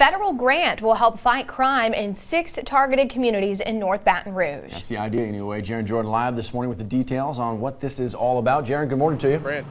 federal grant will help fight crime in six targeted communities in North Baton Rouge. That's the idea anyway. Gerron Jordan live this morning with the details on what this is all about. Gerron, good morning to you. Brand.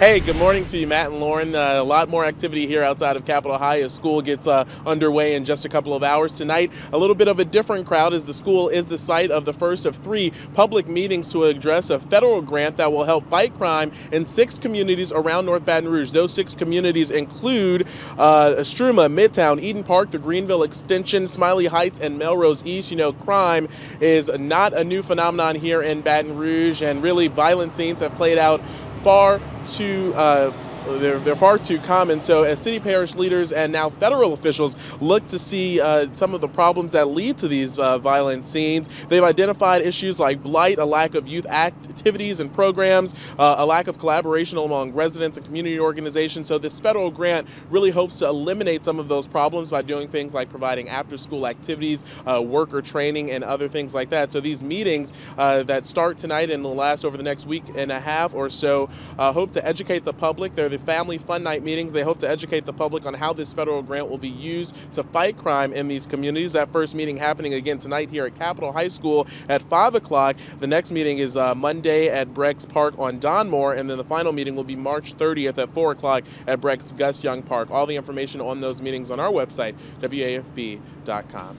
Hey, good morning to you, Matt and Lauren. Uh, a lot more activity here outside of Capitol High as school gets uh, underway in just a couple of hours tonight. A little bit of a different crowd as the school is the site of the first of three public meetings to address a federal grant that will help fight crime in six communities around North Baton Rouge. Those six communities include uh, Istrouma, Midtown, Eden Park, the Greenville Extension, Smiley Heights, and Melrose East. You know, crime is not a new phenomenon here in Baton Rouge, and really violent scenes have played out far too uh, they're, they're far too common. So as city parish leaders and now federal officials look to see uh, some of the problems that lead to these uh, violent scenes, they've identified issues like blight, a lack of youth activities and programs, uh, a lack of collaboration among residents and community organizations. So this federal grant really hopes to eliminate some of those problems by doing things like providing after-school activities, uh, worker training, and other things like that. So these meetings uh, that start tonight and will last over the next week and a half or so uh, hope to educate the public. They're the Family Fun Night meetings. They hope to educate the public on how this federal grant will be used to fight crime in these communities. That first meeting happening again tonight here at Capitol High School at 5 o'clock. The next meeting is uh, Monday at BREC's Park on Donmore, and then the final meeting will be March 30th at 4 o'clock at BREC's Gus Young Park. All the information on those meetings on our website, WAFB.com.